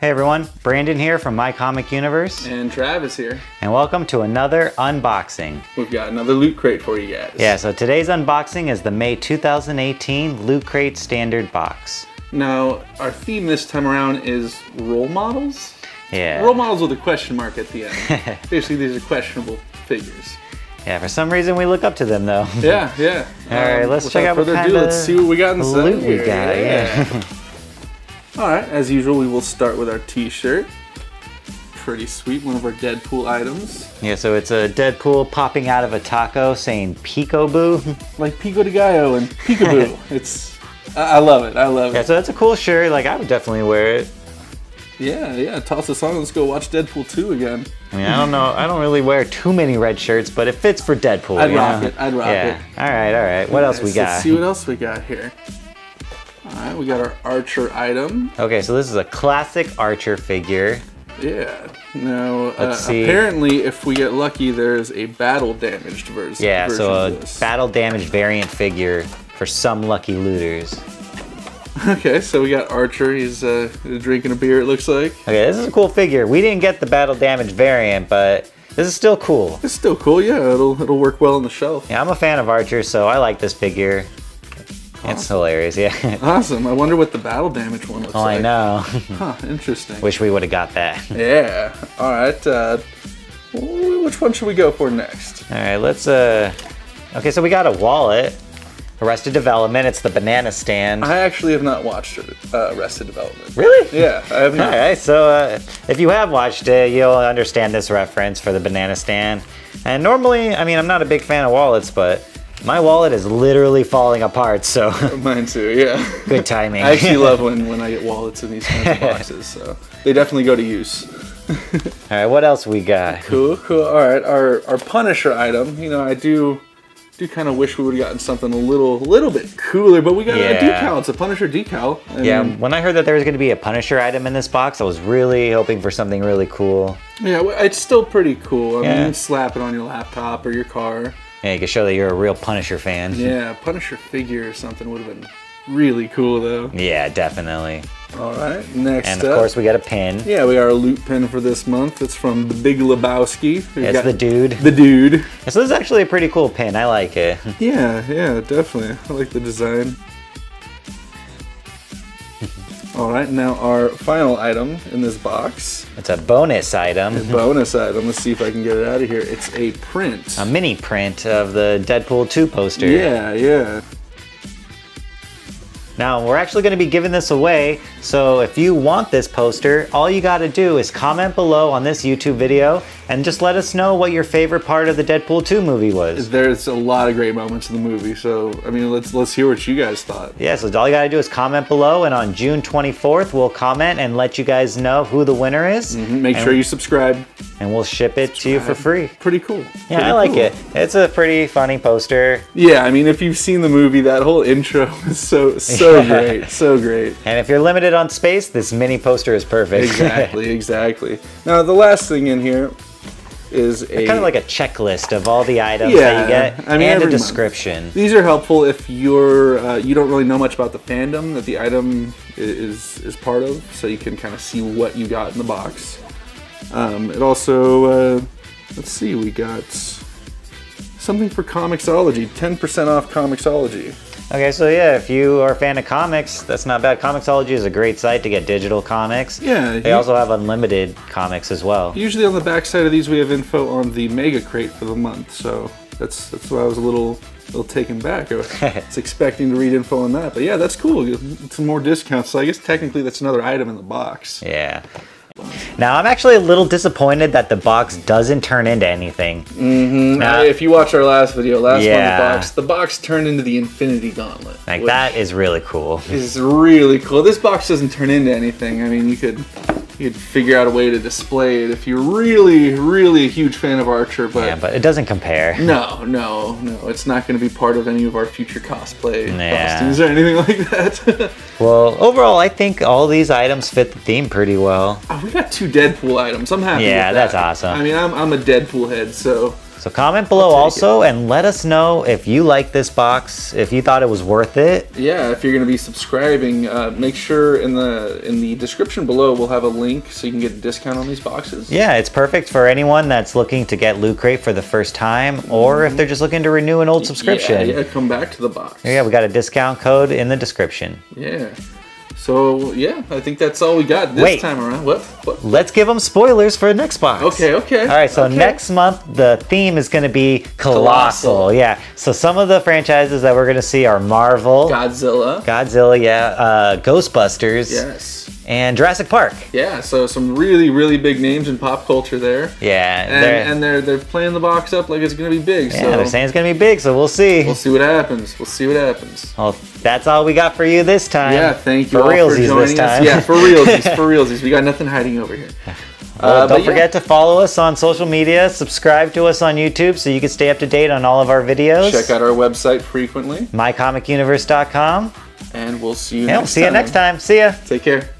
Hey everyone, Brandon here from My Comic Universe, And Travis here. and welcome to another unboxing. We've got another loot crate for you guys. Yeah, so today's unboxing is the May 2018 Loot Crate Standard Box. Now, our theme this time around is role models. Yeah. Role models with a question mark at the end. Basically, these are questionable figures. Yeah, for some reason we look up to them though. Yeah, yeah. Um, All right, let's without check out what kind ado, of let's see what we got inside loot we got, yeah. All right, as usual, we will start with our T-shirt. Pretty sweet, one of our Deadpool items. Yeah, so it's a Deadpool popping out of a taco saying Peekaboo. Like Pico de Gallo and Peekaboo. it's, I I love it. I love it. Yeah, so that's a cool shirt. Like I would definitely wear it. Yeah, yeah. Toss us on. Let's go watch Deadpool 2 again. I mean, I don't know. I don't really wear too many red shirts, but it fits for Deadpool. I'd rock know? it. I'd rock yeah. it. All right, all right. What else we got? Let's see what else we got here. All right, we got our Archer item. Okay, so this is a classic Archer figure. Yeah. Now, uh, apparently, if we get lucky, there's a battle damaged version. Yeah, so a battle damage variant figure for some lucky looters. Okay, so we got Archer. He's uh, drinking a beer. It looks like Okay, this is a cool figure. We didn't get the battle damage variant, but this is still cool. it's still cool. Yeah, it'll it'll work well on the shelf. Yeah, I'm a fan of Archer, so I like this figure. It's hilarious, yeah. Awesome. I wonder what the battle damage one looks like. oh, like. I know. Huh. Interesting. Wish we would have got that. Yeah. All right. Uh, which one should we go for next? All right, let's, uh... Okay, so we got a wallet. Arrested Development, it's the banana stand. I actually have not watched uh, Arrested Development. Really? Yeah, I have not. right, so uh, if you have watched it, you'll understand this reference for the banana stand. And normally, I mean, I'm not a big fan of wallets, but my wallet is literally falling apart, so Mine too. Yeah. good timing. I actually love when, when I get wallets in these kinds of boxes, so they definitely go to use. All right, what else we got? Cool, cool. All right, our our Punisher item. You know, I do do kind of wish we would have gotten something a little little bit cooler, but we got a decal. It's a Punisher decal. and, Yeah, when I heard that there was going to be a Punisher item in this box, I was really hoping for something really cool. yeah, it's still pretty cool. I mean, Yeah. you can slap it on your laptop or your car. Yeah, you can show that you're a real Punisher fan. Yeah, Punisher figure or something would have been really cool though. Yeah, definitely. All right, next And of up. course, we got a pin. yeah, we got our loot pin for this month. It's from the Big Lebowski. We've It's got the dude. The dude. So this is actually a pretty cool pin. I like it. Yeah, yeah, definitely. I like the design. All right, now our final item in this box, It's a bonus item. A bonus item. Let's see if I can get it out of here. It's a print. A mini print of the Deadpool 2 poster. yeah, yeah. Now, we're actually going to be giving this away, so if you want this poster, all you got to do is comment below on this YouTube video and just let us know what your favorite part of the Deadpool 2 movie was. There's a lot of great moments in the movie, so I mean, let's let's hear what you guys thought. Yeah, so all you got to do is comment below, and on June 24th, we'll comment and let you guys know who the winner is, mm-hmm, Make And- sure you subscribe. and we'll ship it to you for free. Pretty cool. Yeah, Pretty I like cool. it. It's a pretty funny poster. Yeah, I mean, if you've seen the movie, that whole intro is so so Yeah. great, so great. And if you're limited on space, this mini poster is perfect. Exactly, exactly. Now the last thing in here is a kind of like a checklist of all the items Yeah, that you get I mean, and a every month. description. These are helpful if you're uh, you don't really know much about the fandom that the item is is part of, so you can kind of see what you got in the box. Um, it also uh, let's see, we got something for Comixology, ten percent off Comixology. Okay, so yeah, if you are a fan of comics, that's not bad. Comixology is a great site to get digital comics. Yeah, They you- also have unlimited comics as well. Usually on the back side of these, we have info on the Mega Crate for the month, so that's that's why I was a little a little taken back. I was expecting to read info on that, but yeah, that's cool. Some more discounts. So I guess technically that's another item in the box. Yeah. Now, I'm actually a little disappointed that the box doesn't turn into anything. Mm-hmm. Now, if you watch our last video, last one, the box, the box turned into the Infinity Gauntlet. Like, that is really cool. is really cool. This box doesn't turn into anything. I mean, you could you could figure out a way to display it if you're really, really a huge fan of Archer, but. Yeah, but it doesn't compare. no, no, no. It's not going to be part of any of our future cosplay Yeah. costumes or anything like that. Well, overall, I think all these items fit the theme pretty well. Oh, we got two Deadpool items. I'm happy. Yeah, with that's awesome. I mean, I'm, I'm a Deadpool head, so So comment below also and let us know if you like this box, if you thought it was worth it. Yeah, if you're going to be subscribing, uh, make sure in the in the description below we'll have a link so you can get a discount on these boxes. Yeah, it's perfect for anyone that's looking to get Loot Crate for the first time or if they're just looking to renew an old subscription. Yeah, yeah, come back to the box. Yeah, we got a discount code in the description. Yeah. So yeah, I think that's all we got this Wait. time around. What? What? Let's give them spoilers for next box. Okay, okay. All right, so okay. next month the theme is going to be colossal. Colossal. Yeah. So some of the franchises that we're going to see are Marvel, Godzilla. Godzilla, yeah, uh, Ghostbusters, Yes. And Jurassic Park. Yeah. So some really, really big names in pop culture there. Yeah. And, they're, and they're they're playing the box up like it's gonna be big. yeah, so they're saying it's going to be big, so we'll see. we'll see what happens. We'll see what happens. well, that's all we got for you this time. Yeah, thank you for all realsies for joining this time. us. Yeah, for realsies, for realsies. We got nothing hiding over here. Well, Uh, don't yeah. forget to follow us on social media, subscribe to us on YouTube so you can stay up to date on all of our videos. Check out our website frequently, mycomicuniverse.com. and we'll see you. Yeah, we'll next see you next time. See ya. Take care.